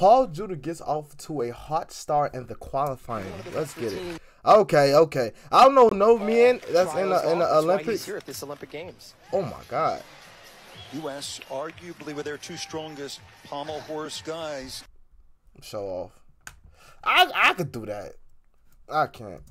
Paul Juda gets off to a hot start in the qualifying. Let's get it. Okay, okay. I don't know no uh, men that's in the in the Olympics. here at this Olympic Games. Oh my God. U.S. arguably with their two strongest pommel horse guys. Show off. I I could do that. I can't.